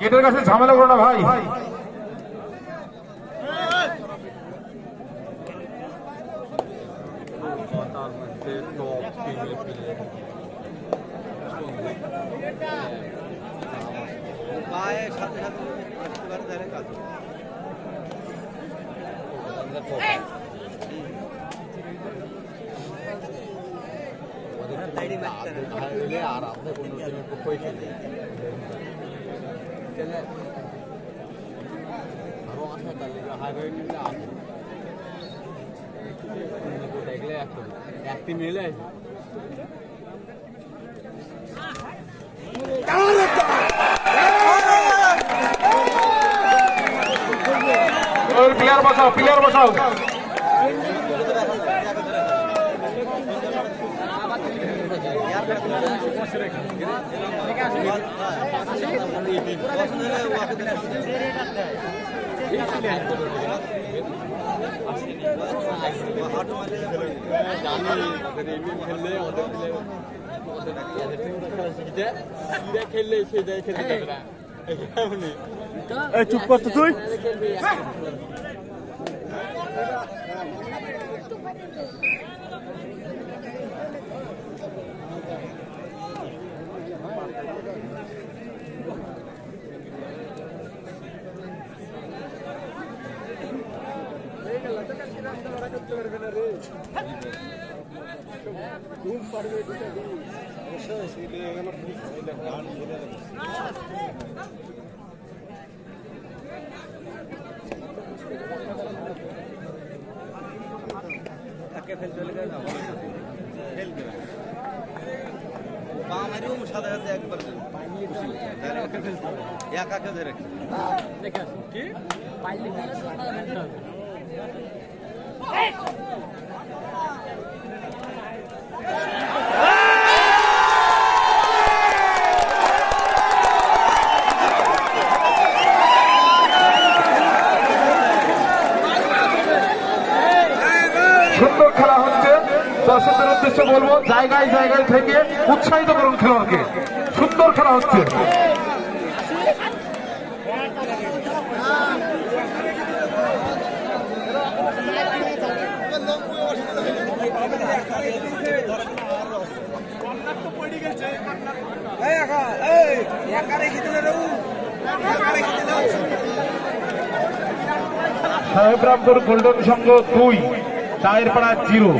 গেটের কাছে ঝামেলা করো না ভাই। আর আমাদের কোনো দিনের পয়সা নেই আরও তাহলে হাইওয়ে নিলে আসে দেখলে একশো একটি মিলে ওই প্লেয়ার বসাও প্লেয়ার বসাও খেললে ওদের খেলে ওদের ওদের টিমটা খেলা শিখে যায় খেললে সেটাই খেলতে যাবে না এমনি চুপ করতো তুই তাকে ফেলতে হলে কেন ফেলবে না পা মারিও সাথে সাথে একবার দেবে তাহলে ওকে ফেলতে হবে একাকে ধরে সুন্দর খেলা হচ্ছে। দর্শকদের উদ্দেশ্যে বলব, জায়গায় জায়গায় থেকে উৎসাহিত করুন খেলোয়াড়কে। সুন্দর খেলা হচ্ছে। সাহেবরামপুর গোল্ডন সংঘ দুই চায়ের পাড়া জিরো।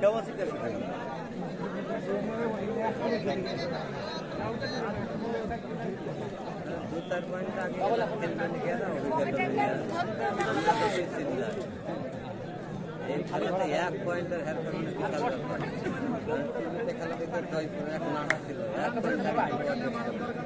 কেমন শিখতেছে দু চার পয়েন্ট আগে খেলবে নিয়ে গেলাম এই খেলাতে এক পয়েন্টের হের কারণে বিশাল ব্যাপার টিভিতে খেলা দেখে ছয় এক নানা ছিল এক পয়েন্ট তখন আবার দুই তিন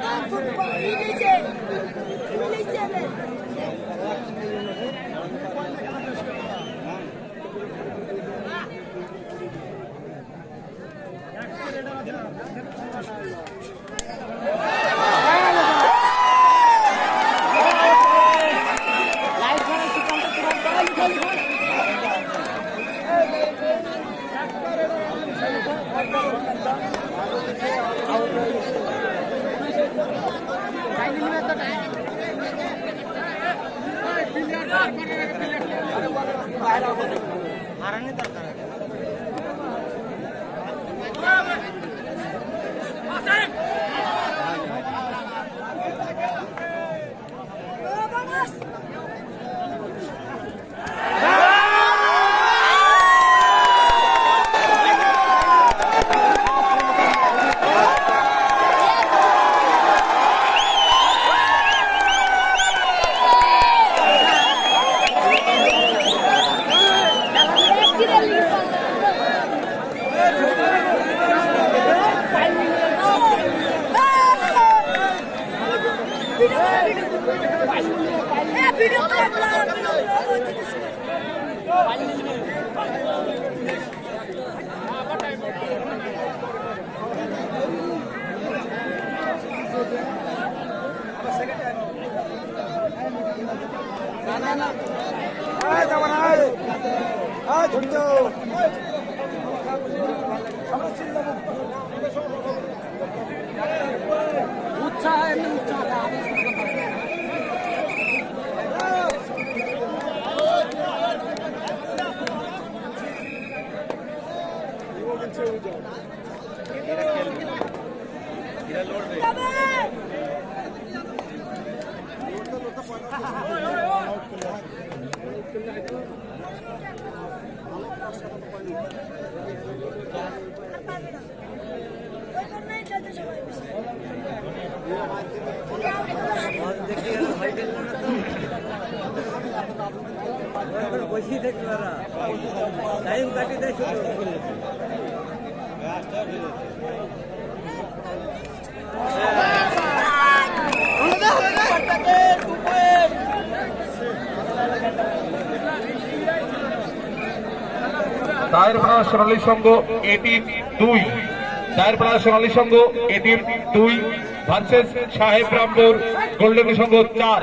Она тупая. দায়েরপাড়া সোনালী সংঘ, এ দুই। দায়েরপাড়া সোনালী সংঘ, এ দুই। ভার্সেস সাহেব রামপুর, গোল্ডেন সংঘ চার।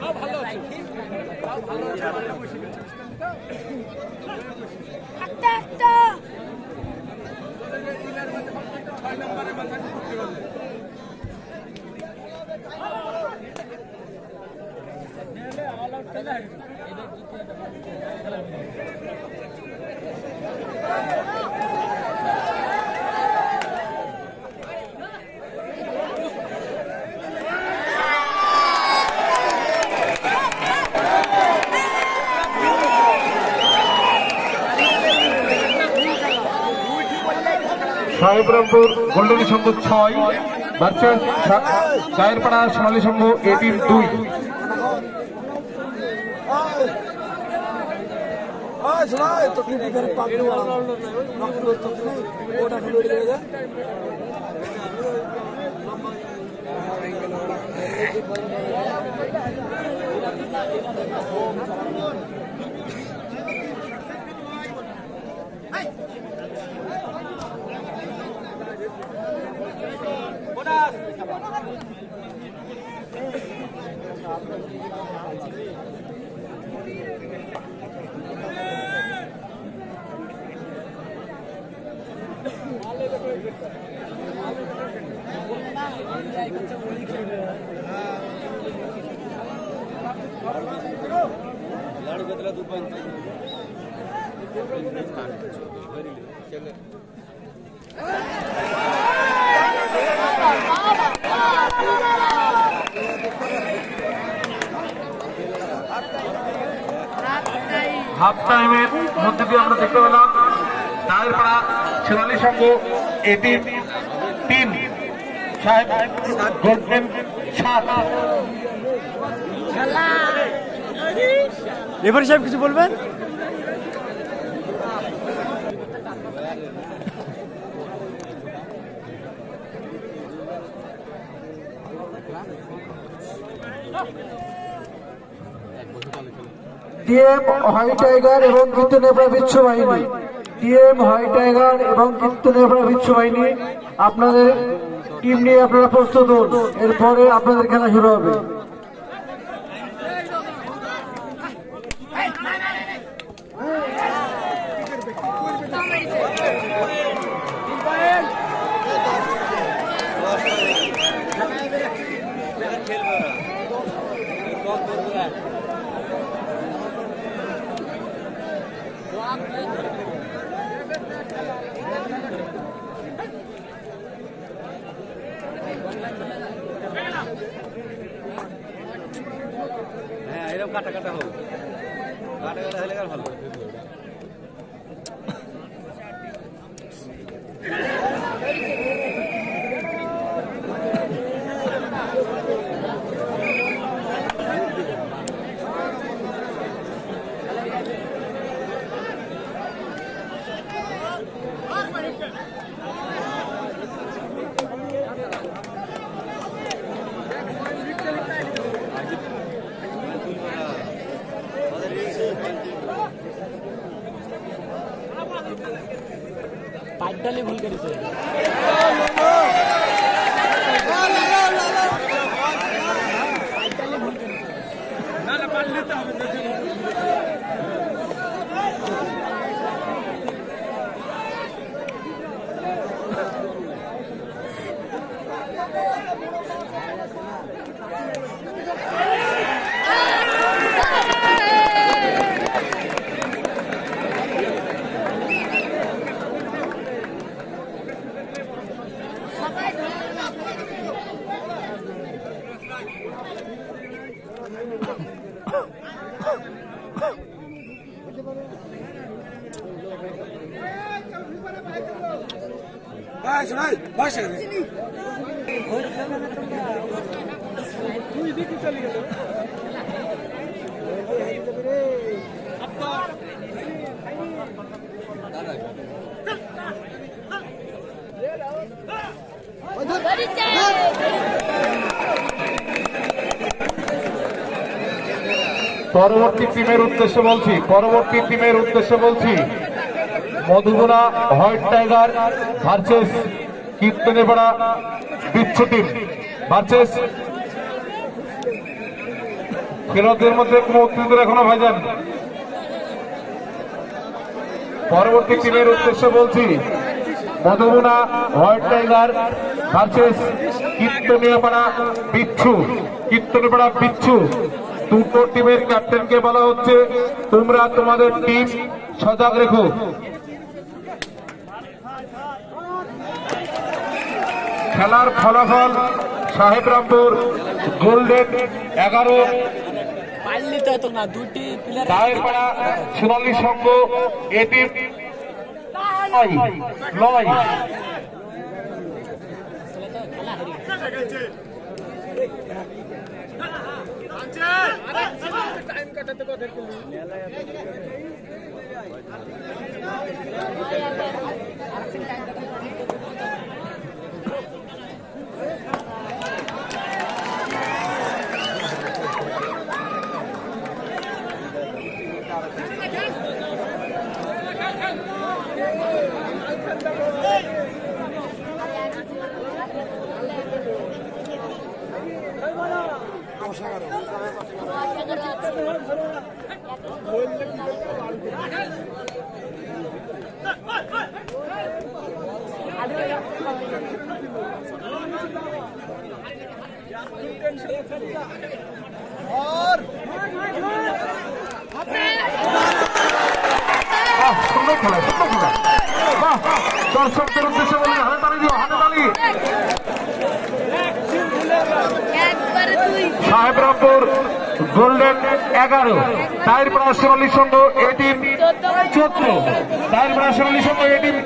아, 발로 잡아 발로 아, 발로 아, 발로 아, সাহেবরামপুর গোল্ডেন সংঘ ছয় বাচ্চা চায়েরপাড়া সোনালী সংঘ এ দুই। না তখন বিঘার পাক ওটা খেলে উঠে গেছে হাফ টাইমের মধ্যে দিয়ে আমরা দেখতে পেলাম দায়েরপাড়া সোনালী সংঘ। এটি তিন। সাহেব সাত। রেফারি সাহেব কিছু বলবেন? ডিএম হোয়াইট টাইগার এবং কিন্তু নেপাল বিচ্ছু বাহিনী। ডিএম হোয়াইট টাইগার এবং বিচ্ছু বাহিনী আপনাদের টিম নিয়ে আপনারা প্রস্তুত হন। এরপরে আপনাদের খেলা শুরু হবে। খেলবে ওরা কাটা কাটা হোক কাটা কাটা হলে আর ভালো टोटली भूल कर পরবর্তী টিমের উদ্দেশ্যে বলছি পরবর্তী টিমের উদ্দেশ্যে বলছি। Madhubana white tiger versus Kirtanepara বিচ্ছু টিম। ভার্সেস খেলোয়াড়দের মধ্যে কোনো উত্তেজনা এখনও ভাইজান। পরবর্তী টিমের উদ্দেশ্যে বলছি Madhubana white tiger versus Kirtaniapara বিচ্ছু কীর্তনিয়াপাড়া বিচ্ছু। দুটো টিমের ক্যাপ্টেনকে বলা হচ্ছে, তোমরা তোমাদের টিম সজাগ রেখো। খেলার ফলাফল সাহেব রামপুর গোল্ডেন এগারো। সোনালী সঙ্গ এটি টাইম কাটাতে কথা নয় বাহ, সুন্দর খেলা সুন্দর খেলা বাহ দর্শকদের উদ্দেশ্যে বলি হাতে তালি দিও হাতে তালি একবারে তুই সাহেব রামপুর গোল্ডেন এগারো। তাইর পাড়া সোনালী সংঘ এ চোদ্দ। তাইর পাড়া সোনালী সংঘ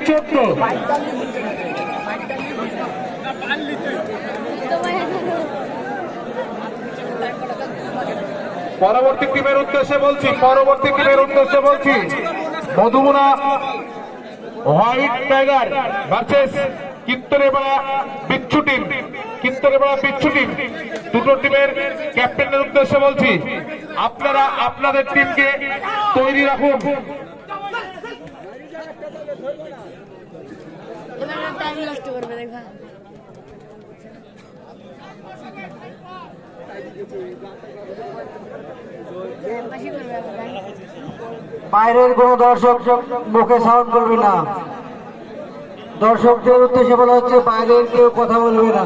চোদ্দ। পরবর্তী টিমের উদ্দেশ্যে বলছি, পরবর্তী টিমের উদ্দেশ্যে বলছি, Madhumuna white tiger versus Kirtanepara বিচ্ছু টিম কীর্তনেপাড়া বিচ্ছু টিম। দুটো টিমের ক্যাপ্টেনের উদ্দেশ্যে বলছি, আপনারা আপনাদের টিমকে তৈরি রাখুন। বাইরের কোনো দর্শক মুখে সাউন্ড করবে না দর্শকদের উদ্দেশ্যে বলা হচ্ছে, বাইরের কেউ কথা বলবে না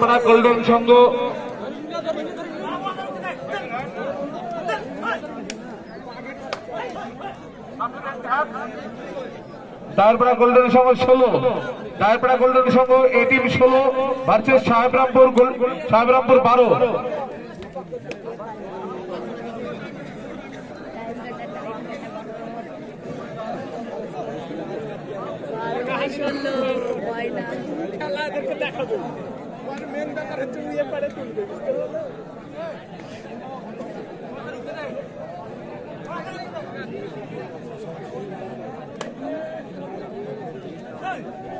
পাড়া গোল্ডেন সংঘ তারপরে গোল্ডেন সংঘ ষোলো। তারপরে গোল্ডেন সংঘ এ টিম ষোলো ভার্সেস সাহেবরামপুর সাহেবরামপুর বারো। ষোলো ময়না ধরিছে ধরিছে কি মারলো ওইখানে ঘাম লাগল না। আর চারদিকে লেখা হবে হ্যাঁ,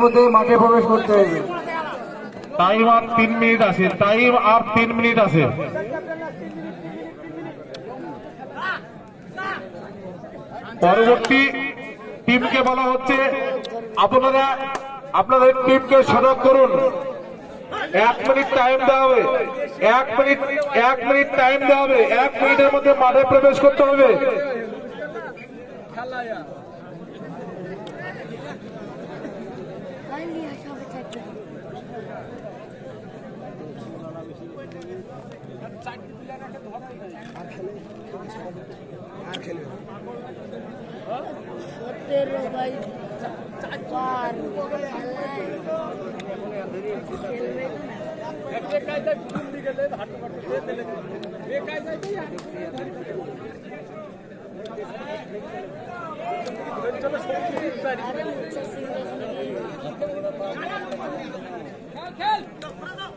মাঠে প্রবেশ করতে হবে। টাইম আর তিন মিনিট আছে। টাইম আর তিন মিনিট আছে। পরবর্তী টিমকে বলা হচ্ছে, আপনারা, আপনাদের টিমকে সজাগ করুন। এক মিনিট টাইম দেওয়া হবে। এক মিনিট এক মিনিট টাইম দেওয়া হবে। এক মিনিটের মধ্যে মাঠে প্রবেশ করতে হবে। আর খেলবে সতেরো বাই চার বেকায়দায় ঘুম দিকে হাঁটু হাঁটু দিলে বেকায়দায় খেল।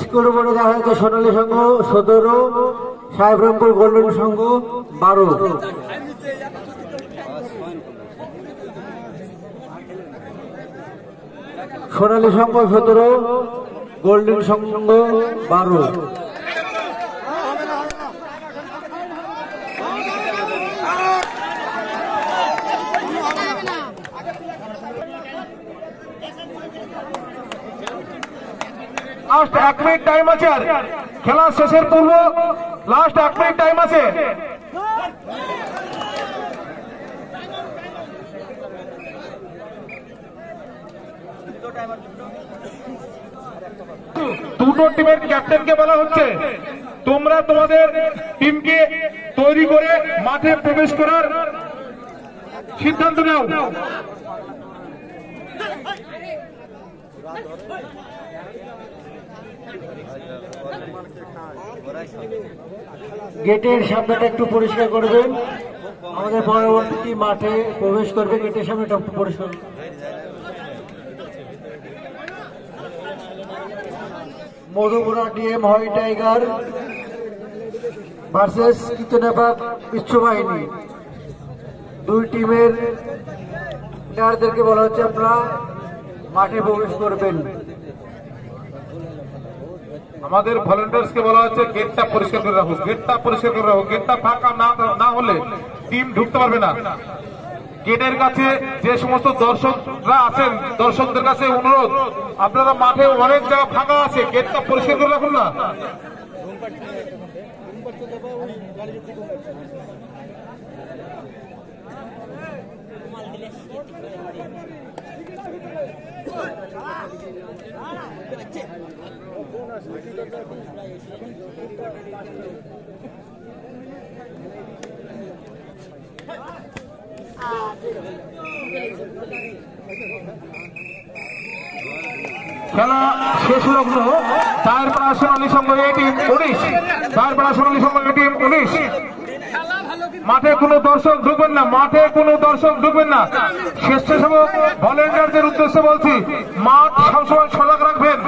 স্কোর বোর্ডে দেখা যাচ্ছে সোনালী সংঘ, সতেরো, সাহেবরামপুর গোল্ডেন সংঘ, বারো। সোনালী সংঘ সতেরো, গোল্ডেন সংঘ বারো। লাস্ট এক মিনিট টাইম আছে আর। খেলা শেষের পূর্ব লাস্ট এক মিনিট টাইম আছে। দুটো টিমের ক্যাপ্টেনকে বলা হচ্ছে। তোমরা তোমাদের টিমকে তৈরি করে মাঠে প্রবেশ করার সিদ্ধান্ত নাও। গেটের সামনেটা একটু পরিষ্কার করবেন। আমাদের পরবর্তী মাঠে প্রবেশ করবে, গেটের সামনেটা একটু পরিষ্কার। মধুপুরা ডিএম হয় টাইগার ভার্সেস কীর্তনেপা বিচ্ছু বাহিনী। দুই টিমের প্লেয়ারদেরকে বলা হচ্ছে, আপনারা মাঠে প্রবেশ করবেন। আমাদের ভলেন্টিয়ার্স কে বলা হচ্ছে গেটটা পরিষ্কার করে রাখো। গেটটা পরিষ্কার করে রাখো। গেটটা ফাঁকা না হলে টিম ঢুকতে পারবে না। গেটের কাছে যে সমস্ত দর্শকরা আছেন, দর্শকদের কাছে অনুরোধ, আপনারা মাঠে অনেক জায়গা ফাঁকা আছে গেটটা পরিষ্কার করে রাখুন না। খেলা শেষ লগ্ন চার পাড়া সোনালী সংঘ টিম উনিশ। চার পাড়া সোনালী সংঘ টিম উনিশ। মাঠে কোনো দর্শক ঢুকবেন না, মাঠে কোনো দর্শক ঢুকবেন না। স্বেচ্ছাসেবক ভলেন্টিয়ারদের উদ্দেশ্যে বলছি, মাঠ সবসময় সজাগ রাখবেন।